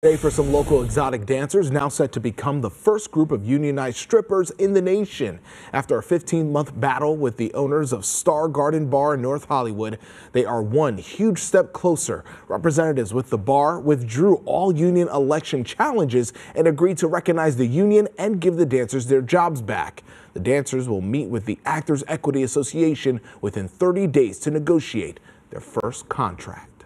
Today for some local exotic dancers now set to become the first group of unionized strippers in the nation. After a 15-month battle with the owners of Star Garden Bar in North Hollywood, they are one huge step closer. Representatives with the bar withdrew all union election challenges and agreed to recognize the union and give the dancers their jobs back. The dancers will meet with the Actors Equity Association within 30 days to negotiate their first contract.